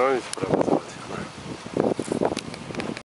Não, isso você.